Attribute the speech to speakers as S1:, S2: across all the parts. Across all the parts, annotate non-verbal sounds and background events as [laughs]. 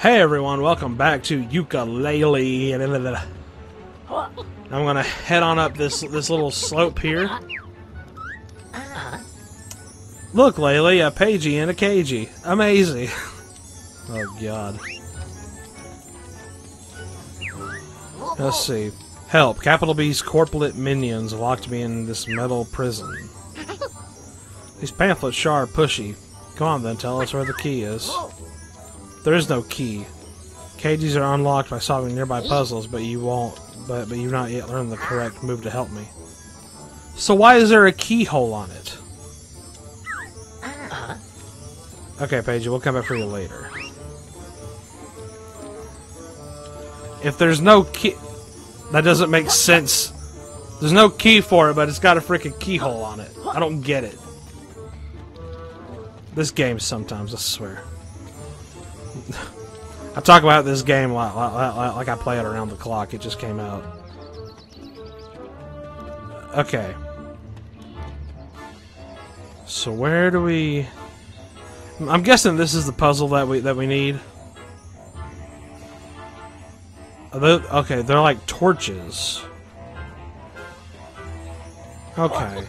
S1: Hey everyone, welcome back to Yooka-Laylee. I'm gonna head on up this this little slope here. Look, Laylee, a Pagey and a Cagey. Amazing. [laughs] oh god. Let's see. Help. Capital B's corpulent minions locked me in this metal prison. These pamphlets sure are pushy. Come on then, tell us where the key is. There is no key. Cages are unlocked by solving nearby puzzles, but you won't. But but you've not yet learned the correct move to help me. So why is there a keyhole on it? Okay, Paige, we'll come back for you later. If there's no key, that doesn't make sense. There's no key for it, but it's got a freaking keyhole on it. I don't get it. This game sometimes, I swear. I talk about this game like, like, like I play it around the clock. It just came out. Okay. So where do we... I'm guessing this is the puzzle that we that we need. They, okay, they're like torches. Okay.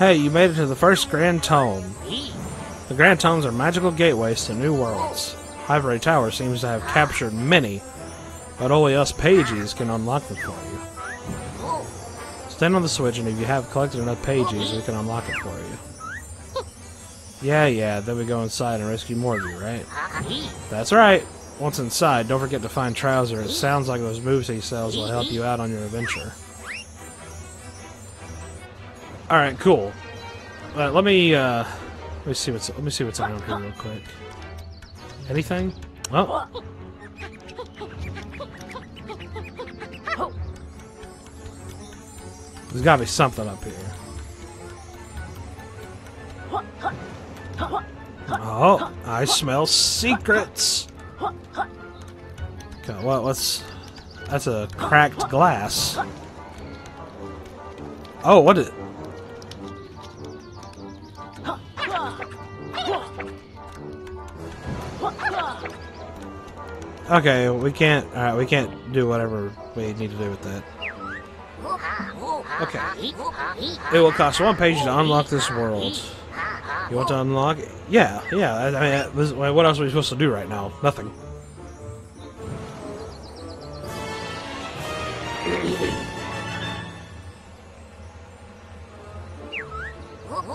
S1: Hey, you made it to the first Grand Tome. The Grand Tomes are magical gateways to new worlds. Ivory Tower seems to have captured many, but only us pages can unlock them for you. Stand on the switch, and if you have collected enough pages, we can unlock it for you. Yeah, yeah, then we go inside and rescue more of you, right? That's right! Once inside, don't forget to find Trowzer. It sounds like those moves he sells will help you out on your adventure. All right, cool. Let me uh, let me see what's let me see what's around here real quick. Anything? Oh. There's gotta be something up here. Oh, I smell secrets. Okay, well, let's. That's a cracked glass. Oh, what is? Okay, we can't. Alright, we can't do whatever we need to do with that. Okay. It will cost one page to unlock this world. You want to unlock it? Yeah, yeah. I, I mean, this, what else are we supposed to do right now? Nothing.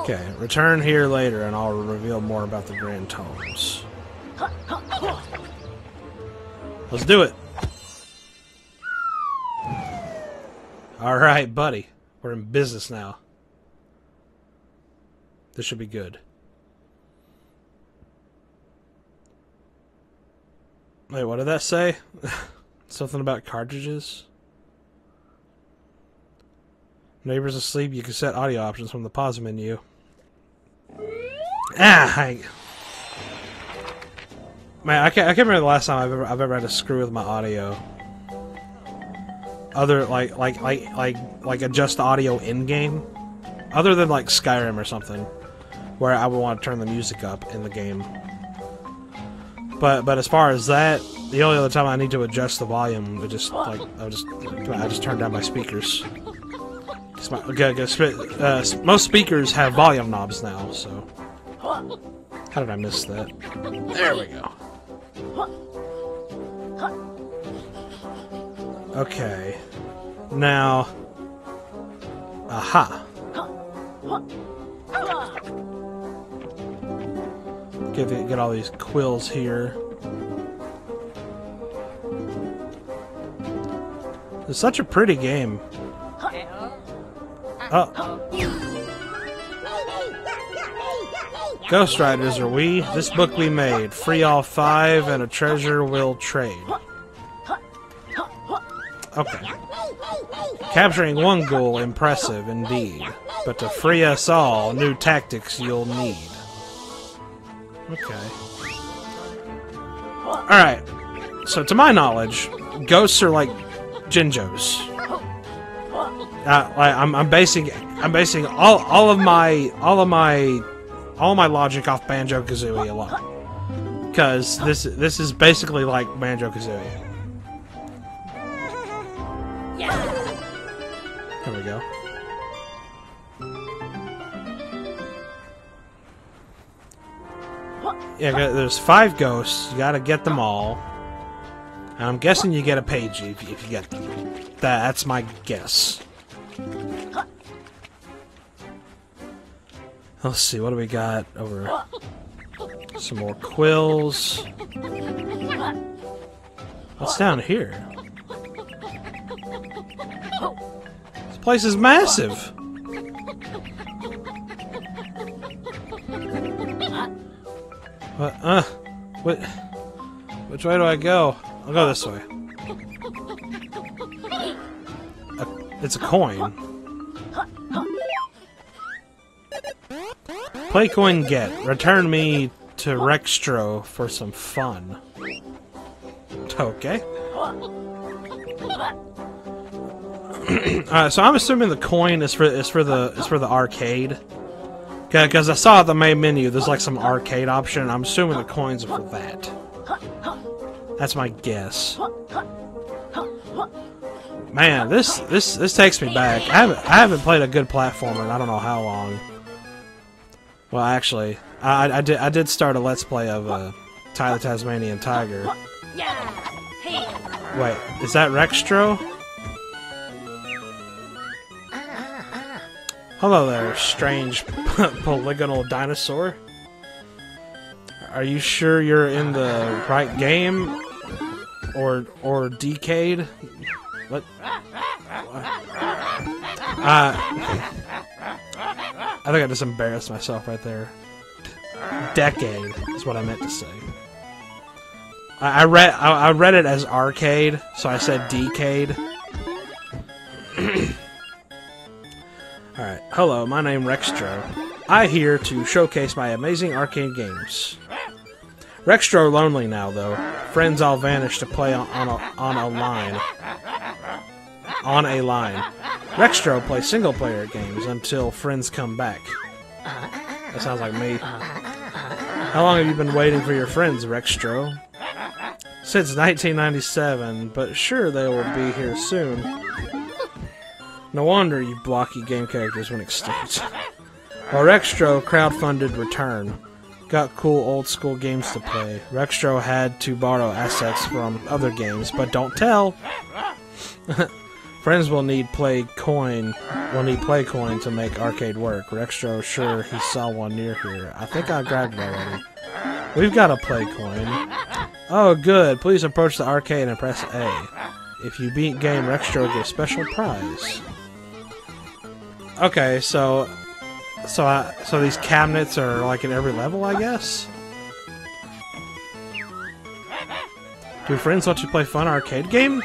S1: Okay, return here later and I'll reveal more about the Grand Tomes. Let's do it. Alright, buddy. We're in business now. This should be good. Wait, what did that say? [laughs] Something about cartridges? Neighbors asleep, you can set audio options from the pause menu. Ah, I... Man, I can't, I can't remember the last time I've ever, I've ever had to screw with my audio. Other, like, like, like, like, like adjust the audio in-game. Other than, like, Skyrim or something. Where I would want to turn the music up in the game. But, but as far as that, the only other time I need to adjust the volume, I just, like, I just, I just turn down my speakers. My, uh, most speakers have volume knobs now, so... How did I miss that? There we go. Okay. Now... Aha! Get, get all these quills here. It's such a pretty game. Oh. Ghost Writers are we. This book we made. Free all five and a treasure will trade. Okay. Capturing one ghoul, impressive indeed. But to free us all, new tactics you'll need. Okay. Alright. So to my knowledge, ghosts are like Jinjos. Uh, I'm, I'm basing I'm basing all all of my all of my all of my logic off Banjo Kazooie alone. Because this this is basically like Banjo Kazooie. There we go. Yeah, there's five ghosts. You gotta get them all. And I'm guessing you get a page if, you get them. That's my guess. Let's see, what do we got over... Some more quills. What's down here? Place is massive! What? Uh, what? Which way do I go? I'll go this way. It's a coin. Play coin get. Return me to Rextro for some fun. Okay. [clears throat] uh, so I'm assuming the coin is for is for the is for the arcade. Because I saw at the main menu, there's like some arcade option. I'm assuming the coins are for that. That's my guess. Man, this this this takes me back. I haven't I haven't played a good platformer in I don't know how long. Well, actually, I, I did I did start a let's play of uh, Ty the Tasmanian Tiger. Wait, is that Rextro? Hello there, strange [laughs] polygonal dinosaur. Are you sure you're in the right game? Or or decade? What? Uh, I think I just embarrassed myself right there. Decade is what I meant to say. I, I read I, I read it as arcade, so I said decade. Hello, my name Rextro. I here to showcase my amazing arcade games. Rextro lonely now, though. Friends all vanished to play on, on, a, on a line. On a line. Rextro plays single-player games until friends come back. That sounds like me. How long have you been waiting for your friends, Rextro? Since 1997, but sure they will be here soon. No wonder you blocky game characters went extinct. Well, Rextro crowdfunded Return. Got cool old school games to play. Rextro had to borrow assets from other games, but don't tell! [laughs] Friends will need play coin will need play coin to make arcade work. Rextro sure he saw one near here. I think I grabbed it already. We've got a play coin. Oh good, please approach the arcade and press A. If you beat game, Rextro gets special prize. Okay, so so I, so these cabinets are like in every level, I guess. Do friends let you play fun arcade game?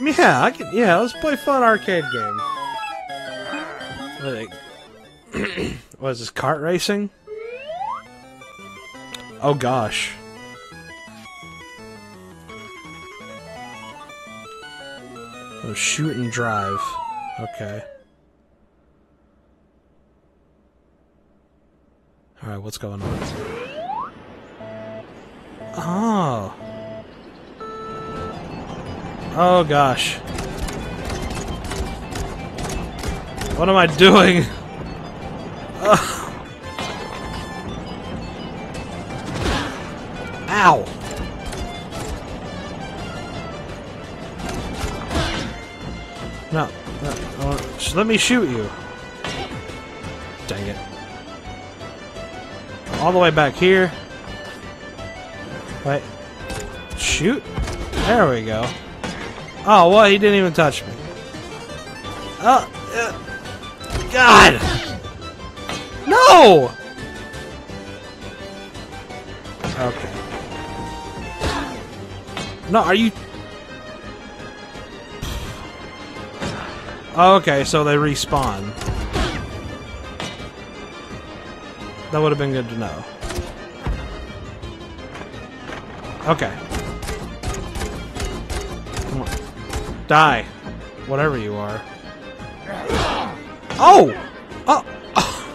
S1: Yeah, I can. Yeah, let's play fun arcade game. Like, [clears throat] what is this kart racing? Oh gosh. Oh, shoot and drive. Okay. Alright, what's going on? Oh. Oh gosh. What am I doing? Oh. [laughs] Ow! No, no, let me shoot you. Dang it all the way back here. Wait. Shoot. There we go. Oh, well, he didn't even touch me. Oh, uh, God! No! Okay. No, are you... Okay, so they respawn. That would have been good to know. Okay. Come on. Die. Whatever you are. Oh! Oh! oh.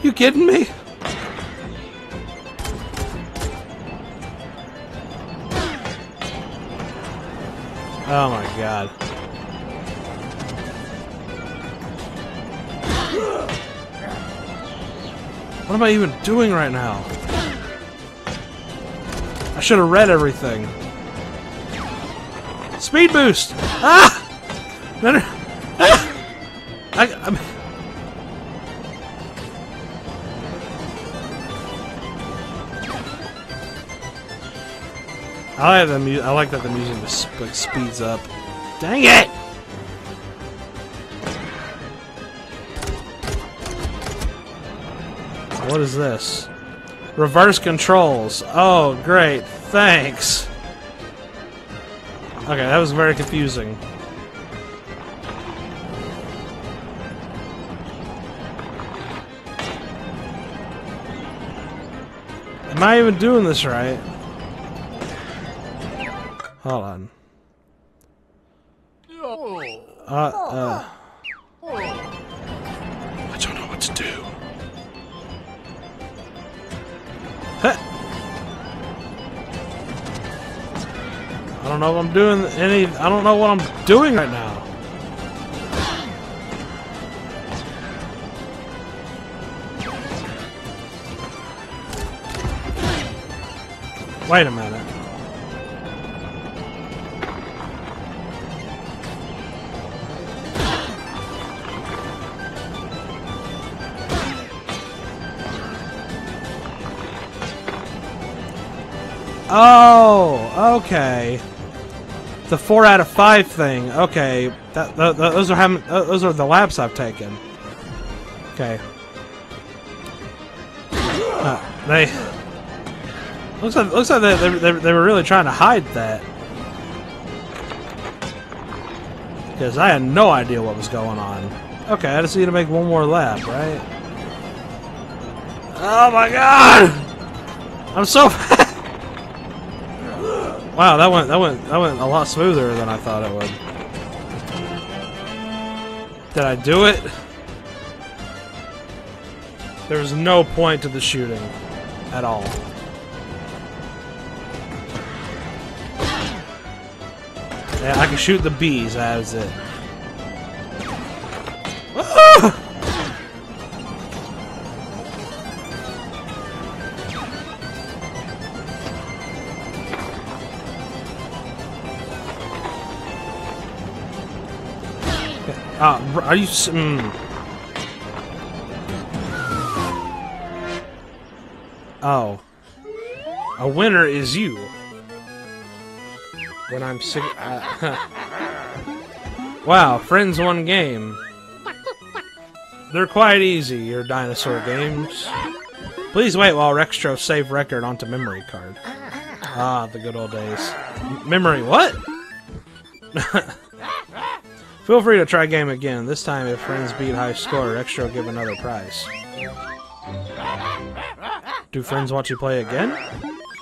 S1: [laughs] You kidding me? Oh my god. What am I even doing right now? I should have read everything. Speed boost! Ah! No, no. Ah! I, I'm... I like the I like that the music just like speeds up. Dang it! What is this? Reverse controls. Oh, great. Thanks. Okay, that was very confusing. Am I even doing this right? Hold on. Uh, uh. I don't know if I'm doing any. I don't know what I'm doing right now. Wait a minute. Oh, okay. The four out of five thing. Okay, that, th th those are how those are the laps I've taken. Okay. Uh, they looks like looks like they, they, they were really trying to hide that because I had no idea what was going on. Okay, I just need to make one more lap, right? Oh my god! I'm so. [laughs] Wow, that went that went that went a lot smoother than I thought it would. Did I do it? There was no point to the shooting at all. Yeah, I can shoot the bees, that was it. Uh, are you... Mm. Oh. A winner is you. When I'm sick... Uh, [laughs] wow, friends won game. They're quite easy, your dinosaur games. Please wait while Rextro save record onto memory card. Ah, the good old days. M memory what? [laughs] Feel free to try game again. This time, if friends beat high score, Rextro will give another prize. Do friends watch you play again?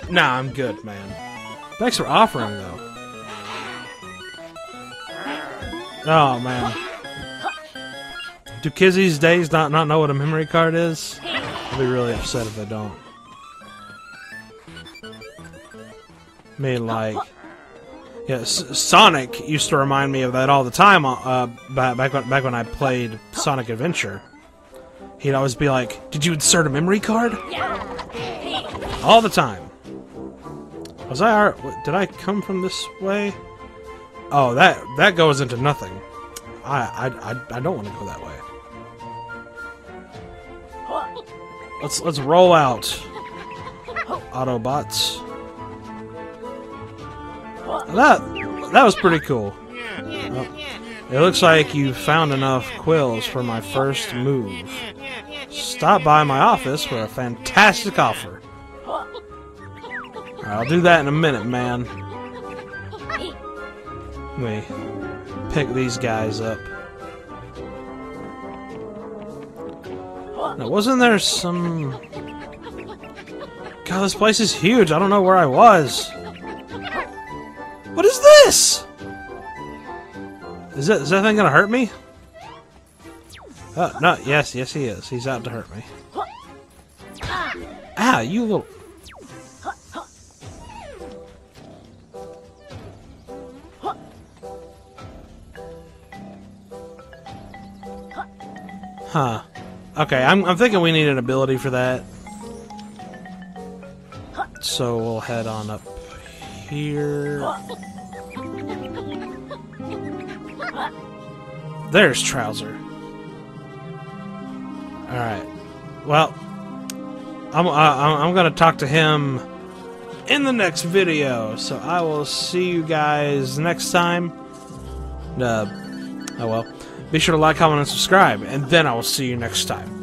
S1: Nah, I'm good, man. Thanks for offering, though. Oh, man. Do kids these days not, not know what a memory card is? I'll be really upset if they don't. I mean, like... Yeah, Sonic used to remind me of that all the time. Uh, back when back when I played Sonic Adventure, he'd always be like, "Did you insert a memory card?" All the time. Was I? Did I come from this way? Oh, that that goes into nothing. I I I, I don't want to go that way. Let's let's roll out. [laughs] Autobots. That that was pretty cool. Well, it looks like you found enough quills for my first move. Stop by my office for a fantastic offer. I'll do that in a minute, man. Me pick these guys up. Now, wasn't there some... God, this place is huge. I don't know where I was. What is this? Is that, is that thing gonna hurt me? Oh, no, yes, yes he is. He's out to hurt me. Ah, you little... Huh. Okay, I'm, I'm thinking we need an ability for that. So we'll head on up here. There's Trowzer. Alright. Well, I'm, uh, I'm gonna talk to him in the next video. So I will see you guys next time. Uh, oh well. Be sure to like, comment, and subscribe, and then I will see you next time.